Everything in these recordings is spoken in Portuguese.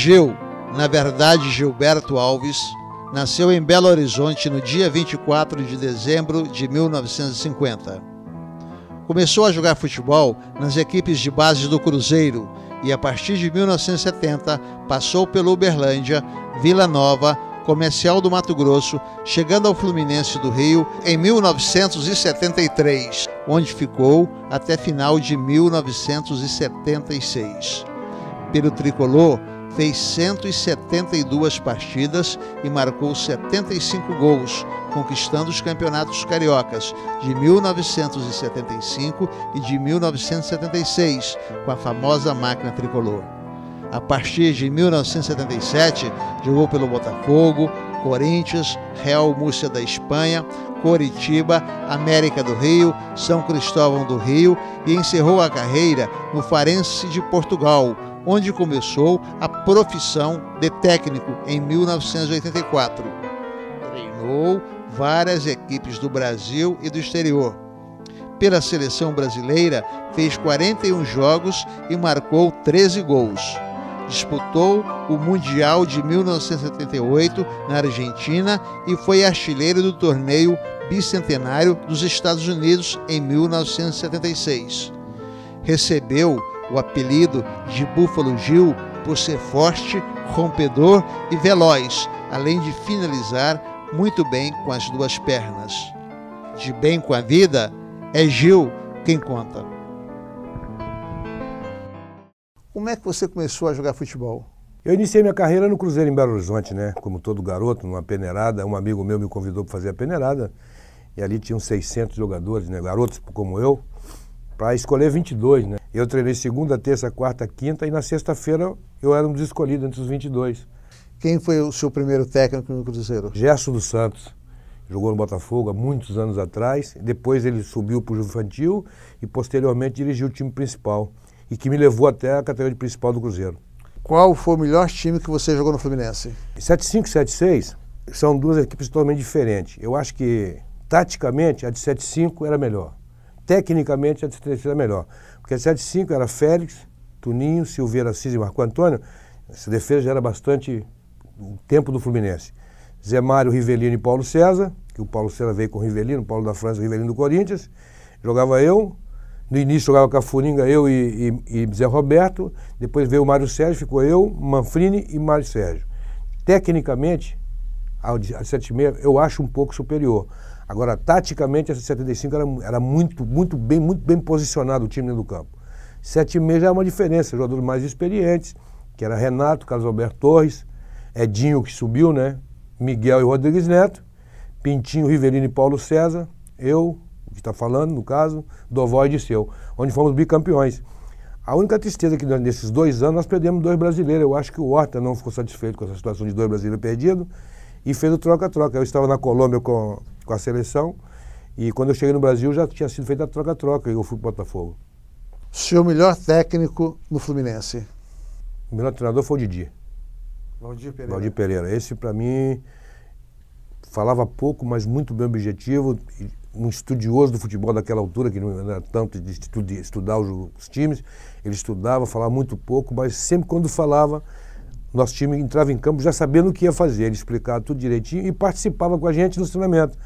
Gil, na verdade Gilberto Alves, nasceu em Belo Horizonte no dia 24 de dezembro de 1950. Começou a jogar futebol nas equipes de base do Cruzeiro e, a partir de 1970, passou pelo Uberlândia, Vila Nova, Comercial do Mato Grosso, chegando ao Fluminense do Rio em 1973, onde ficou até final de 1976. Pelo tricolor, fez 172 partidas e marcou 75 gols, conquistando os campeonatos cariocas de 1975 e de 1976, com a famosa máquina tricolor. A partir de 1977, jogou pelo Botafogo, Corinthians, Real Múrcia da Espanha, Coritiba, América do Rio, São Cristóvão do Rio e encerrou a carreira no Farense de Portugal, onde começou a profissão de técnico em 1984. Treinou várias equipes do Brasil e do exterior. Pela seleção brasileira, fez 41 jogos e marcou 13 gols. Disputou o Mundial de 1978 na Argentina e foi artilheiro do torneio bicentenário dos Estados Unidos em 1976. Recebeu o apelido de Búfalo Gil por ser forte, rompedor e veloz, além de finalizar muito bem com as duas pernas. De bem com a vida, é Gil quem conta. Como é que você começou a jogar futebol? Eu iniciei minha carreira no Cruzeiro em Belo Horizonte, né? Como todo garoto, numa peneirada. Um amigo meu me convidou para fazer a peneirada. E ali tinham 600 jogadores, né? Garotos como eu, para escolher 22, né? Eu treinei segunda, terça, quarta, quinta e na sexta-feira eu era um dos escolhidos entre os 22. Quem foi o seu primeiro técnico no Cruzeiro? Gerson dos Santos. Jogou no Botafogo há muitos anos atrás. Depois ele subiu para o infantil e posteriormente dirigiu o time principal. E que me levou até a categoria principal do Cruzeiro. Qual foi o melhor time que você jogou no Fluminense? 75 e 76 são duas equipes totalmente diferentes. Eu acho que, taticamente, a de 75 era melhor. Tecnicamente, a 76 era melhor. Porque a de 75 era Félix, Tuninho, Silveira Assis e Marco Antônio. Essa defesa já era bastante o tempo do Fluminense. Zé Mário, Rivelino e Paulo César, que o Paulo César veio com o Rivelino, Paulo da França, o Rivelino do Corinthians. Jogava eu, no início jogava Cafuringa, eu e, e, e Zé Roberto. Depois veio o Mário Sérgio, ficou eu, Manfrini e Mário Sérgio. Tecnicamente, a 76 eu acho um pouco superior. Agora, taticamente, essa 75 era, era muito, muito bem, muito bem posicionado o time dentro do campo. 76 já é uma diferença, jogadores mais experientes, que era Renato, Carlos Alberto Torres, Edinho que subiu, né? Miguel e Rodrigues Neto, Pintinho, Rivelino e Paulo César, eu, que está falando, no caso, Dovó e Disseu, onde fomos bicampeões. A única tristeza é que nesses dois anos nós perdemos dois brasileiros. Eu acho que o Horta não ficou satisfeito com essa situação de dois brasileiros perdidos e fez o troca-troca. Eu estava na Colômbia com, com a seleção e quando eu cheguei no Brasil já tinha sido feita a troca-troca e eu fui para o Botafogo. Seu melhor técnico no Fluminense? O melhor treinador foi o Didi. Valdir Pereira. Valdir Pereira. Esse, para mim, falava pouco, mas muito bem objetivo. Um estudioso do futebol daquela altura, que não era tanto de estudar os, times. Ele estudava, falava muito pouco, mas sempre quando falava, nosso time entrava em campo já sabendo o que ia fazer. Ele explicava tudo direitinho e participava com a gente no treinamento.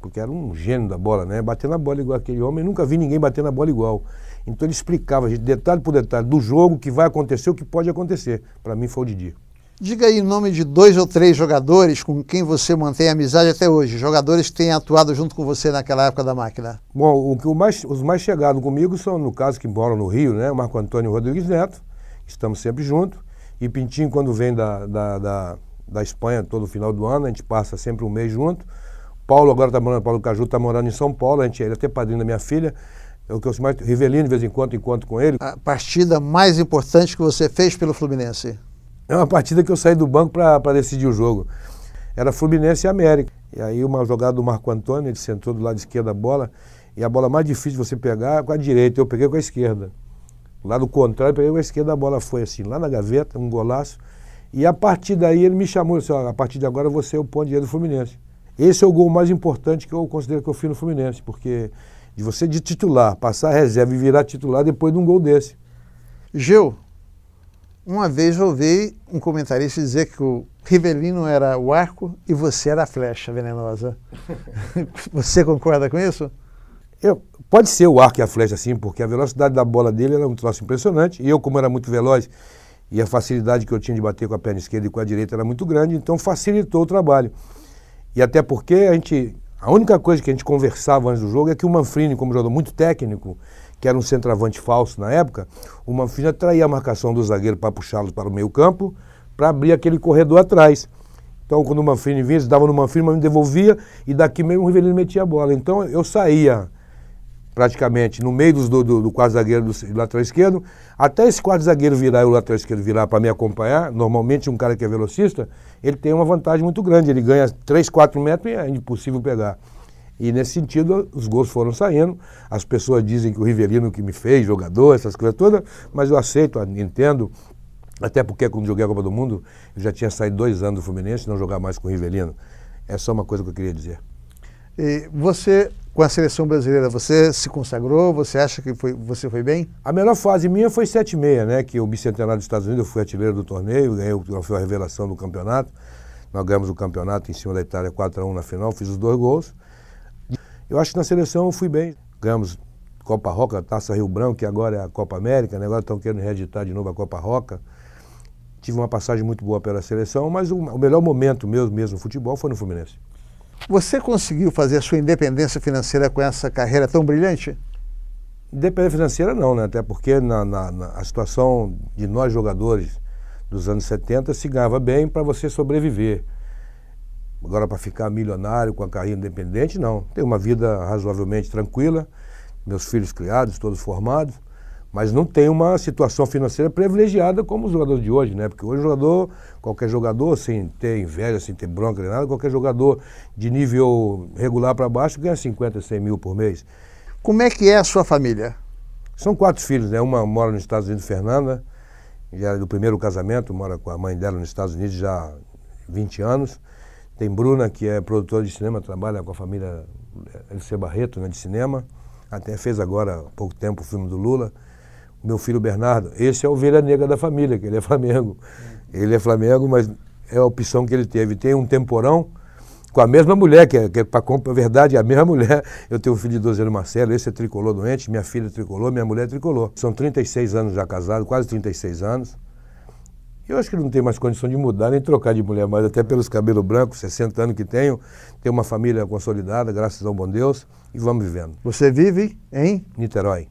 Porque era um gênio da bola, né? Bater na bola igual aquele homem, nunca vi ninguém bater na bola igual. Então ele explicava, a gente, detalhe por detalhe, do jogo, o que vai acontecer, o que pode acontecer. Para mim foi o Didi. Diga aí o nome de dois ou três jogadores com quem você mantém amizade até hoje, jogadores que têm atuado junto com você naquela época da máquina. Bom, o, o mais, os mais chegados comigo são, no caso, que moram no Rio, né? Marco Antônio Rodrigues Neto, estamos sempre juntos. E Pintinho, quando vem da, da, da, da Espanha todo final do ano, a gente passa sempre um mês junto. Paulo agora está morando, Paulo Caju está morando em São Paulo, a gente, ele é até padrinho da minha filha. É o que eu mais. Rivelino, de vez em quando, encontro com ele. A partida mais importante que você fez pelo Fluminense? É uma partida que eu saí do banco para decidir o jogo. Era Fluminense e América. E aí uma jogada do Marco Antônio, ele sentou do lado esquerdo da bola, e a bola mais difícil de você pegar é com a direita, eu peguei com a esquerda. Do lado contrário, eu peguei com a esquerda, a bola foi assim, lá na gaveta, um golaço. E a partir daí ele me chamou, disse, a partir de agora você é o ponto de do Fluminense. Esse é o gol mais importante que eu considero que eu fiz no Fluminense, porque de você de titular, passar a reserva e virar titular depois de um gol desse. Gil, Uma vez eu ouvi um comentarista dizer que o Rivelino era o arco e você era a flecha venenosa. você concorda com isso? Eu, pode ser o arco e a flecha, sim, porque a velocidade da bola dele era um troço impressionante. E eu, como era muito veloz, e a facilidade que eu tinha de bater com a perna esquerda e com a direita era muito grande, então facilitou o trabalho. E até porque a gente. A única coisa que a gente conversava antes do jogo é que o Manfrini, como jogador muito técnico, que era um centroavante falso na época, o Manfrini atraía a marcação do zagueiro para puxá-lo para o meio campo, para abrir aquele corredor atrás. Então, quando o Manfrini vinha, eles davam no Manfrini, mas me devolvia, e daqui mesmo o Rivelino metia a bola. Então, eu saía praticamente no meio do, do, do quadro zagueiro do, do, lateral esquerdo, até esse quadro zagueiro virar e o lateral esquerdo virar para me acompanhar, normalmente um cara que é velocista, ele tem uma vantagem muito grande, ele ganha 3, 4 metros e é impossível pegar. E nesse sentido, os gols foram saindo. As pessoas dizem que o Rivelino que me fez, jogador, essas coisas todas, mas eu aceito, entendo. Até porque quando joguei a Copa do Mundo, eu já tinha saído dois anos do Fluminense, não jogar mais com o Rivelino. É só uma coisa que eu queria dizer. E você com a seleção brasileira, você se consagrou? Você acha que foi, você foi bem? A melhor fase minha foi 7,6, né? Que o bicentenário dos Estados Unidos, eu fui artilheiro do torneio, ganhei o troféu a revelação do campeonato. Nós ganhamos o campeonato em cima da Itália 4 a 1 na final, fiz os dois gols. Eu acho que na seleção eu fui bem. Ganhamos Copa Roca, Taça Rio Branco, que agora é a Copa América, né? agora estão querendo reeditar de novo a Copa Roca. Tive uma passagem muito boa pela seleção, mas o, o melhor momento meu mesmo no futebol foi no Fluminense. Você conseguiu fazer a sua independência financeira com essa carreira tão brilhante? Independência financeira não, né? Até porque na, na, na a situação de nós jogadores dos anos 70 se ganhava bem para você sobreviver. Agora para ficar milionário com a carreira independente, não. Tenho uma vida razoavelmente tranquila, meus filhos criados, todos formados mas não tem uma situação financeira privilegiada como os jogadores de hoje, né? Porque hoje o jogador, qualquer jogador, sem ter inveja, sem ter bronca nem nada, qualquer jogador de nível regular para baixo ganha 50, 100 mil por mês. Como é que é a sua família? São quatro filhos, né? Uma mora nos Estados Unidos, Fernanda, já é do primeiro casamento, mora com a mãe dela nos Estados Unidos já há 20 anos. Tem Bruna, que é produtora de cinema, trabalha com a família LC Barreto, né, de cinema. Até fez agora, há pouco tempo, o filme do Lula meu filho Bernardo, esse é a ovelha negra da família, que ele é Flamengo. Ele é Flamengo, mas é a opção que ele teve. Tem um temporão com a mesma mulher, que é, que é para a verdade, é a mesma mulher. Eu tenho um filho de 12 anos, Marcelo, esse é tricolor doente, minha filha é tricolor, minha mulher é tricolor. São 36 anos já casados, quase 36 anos. Eu acho que não tem mais condição de mudar nem trocar de mulher mais, até pelos cabelos brancos, 60 anos que tenho. Tenho uma família consolidada, graças ao bom Deus, e vamos vivendo. Você vive em? Niterói.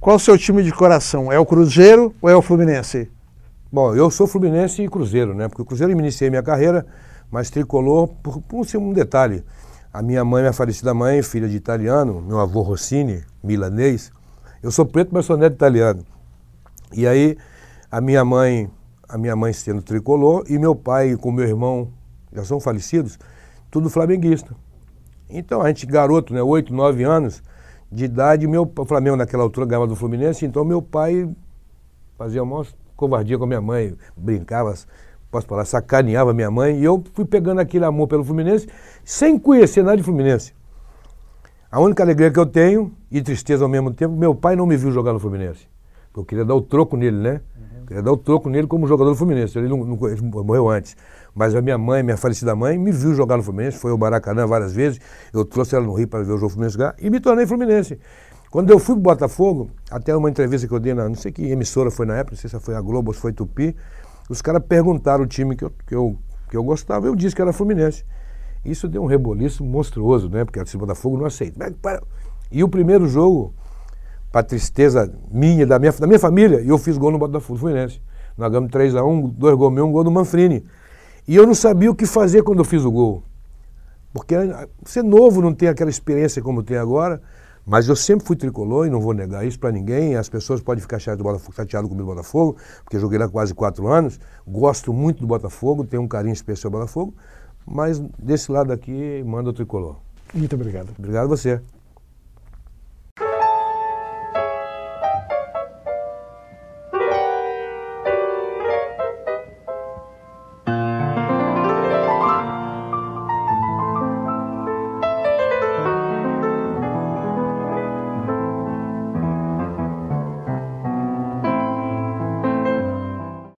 Qual o seu time de coração? É o Cruzeiro ou é o Fluminense? Bom, eu sou Fluminense e Cruzeiro, né? Porque o Cruzeiro eu iniciei minha carreira, mas tricolor por, por um detalhe. A minha mãe, minha falecida mãe, filha de italiano, meu avô Rossini, milanês. Eu sou preto, mas sou neto italiano. E aí, a minha mãe, a minha mãe sendo tricolor e meu pai com meu irmão, já são falecidos, tudo flamenguista. Então, a gente, garoto, né, 8, 9 anos, de idade, meu o Flamengo naquela altura ganhava do Fluminense, então meu pai fazia uma covardia com a minha mãe, brincava, posso falar, sacaneava minha mãe, e eu fui pegando aquele amor pelo Fluminense sem conhecer nada de Fluminense. A única alegria que eu tenho, e tristeza ao mesmo tempo, meu pai não me viu jogar no Fluminense. Eu queria dar o troco nele, né? Queria dar o troco nele como jogador do Fluminense. Ele, não, não, ele morreu antes. Mas a minha mãe, minha falecida mãe, me viu jogar no Fluminense, foi ao Maracanã várias vezes. Eu trouxe ela no Rio para ver o jogo Fluminense jogar e me tornei Fluminense. Quando eu fui para o Botafogo, até uma entrevista que eu dei na, não sei que emissora foi na época, não sei se foi a Globo ou se foi Tupi, os caras perguntaram o time que eu, que, eu, que eu gostava, eu disse que era Fluminense. Isso deu um reboliço monstruoso, né? Porque o Botafogo não aceita. E o primeiro jogo, para tristeza minha, da minha, da minha família, eu fiz gol no Botafogo Fluminense. Nós ganhamos 3x1, dois gols meu, um gol do Manfrini. E eu não sabia o que fazer quando eu fiz o gol. Porque ser novo não tem aquela experiência como tem agora, mas eu sempre fui tricolor e não vou negar isso para ninguém. As pessoas podem ficar chateadas do Botafogo, chateado comigo do Botafogo, porque joguei lá quase quatro anos. Gosto muito do Botafogo, tenho um carinho especial do Botafogo, mas desse lado aqui manda o tricolor. Muito obrigado. Obrigado a você.